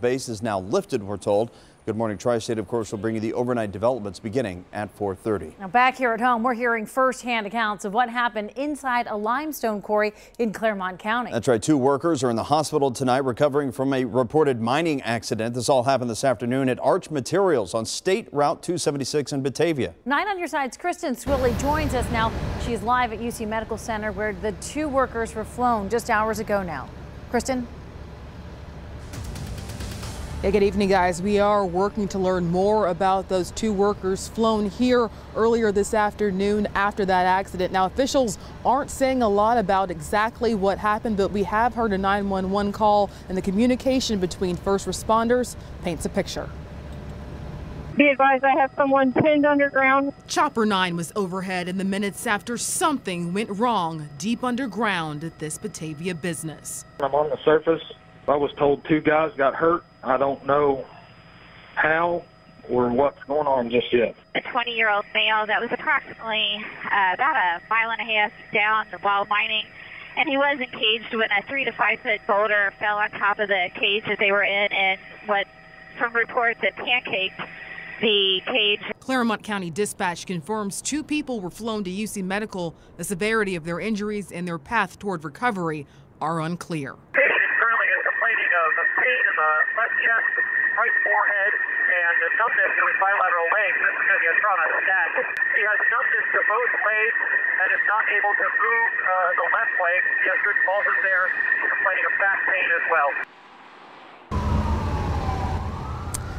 Base is now lifted, we're told. Good morning, Tri-State, of course, will bring you the overnight developments beginning at 4.30. Now back here at home, we're hearing firsthand accounts of what happened inside a limestone quarry in Clermont County. That's right. Two workers are in the hospital tonight recovering from a reported mining accident. This all happened this afternoon at Arch Materials on State Route 276 in Batavia. Nine on your side's Kristen Swilley joins us now. She's live at UC Medical Center where the two workers were flown just hours ago now. Kristen? Yeah, good evening, guys. We are working to learn more about those two workers flown here earlier this afternoon after that accident. Now, officials aren't saying a lot about exactly what happened, but we have heard a 911 call, and the communication between first responders paints a picture. Be advised, I have someone pinned underground. Chopper 9 was overhead in the minutes after something went wrong deep underground at this Batavia business. I'm on the surface. I was told two guys got hurt. I don't know how or what's going on just yet. A 20 year old male that was approximately uh, about a mile and a half down the while mining, and he was encaged when a three to five foot boulder fell on top of the cage that they were in, and what, from reports, it pancaked the cage. Clermont County Dispatch confirms two people were flown to UC Medical. The severity of their injuries and their path toward recovery are unclear. Is of the left chest, right forehead, and numbness in his bilateral legs. This is because he has trauma stat. He has numbness to both legs and is not able to move uh, the left leg. He has good pulses there. Complaining of back pain as well.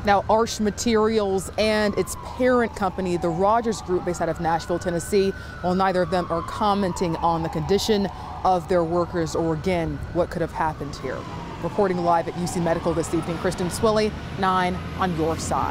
Now, Arch Materials and its parent company, the Rogers Group, based out of Nashville, Tennessee, while neither of them are commenting on the condition of their workers or again what could have happened here. Reporting live at UC Medical this evening, Kristen Swilley, 9 on your side.